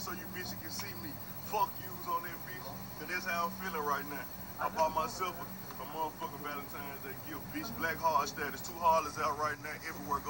so you bitches can see me. Fuck yous on that bitch. And that's how I'm feeling right now. I bought myself a, a motherfucking Valentine's Day gift. Bitch, Black Hard status. Two Heartless out right now everywhere. Go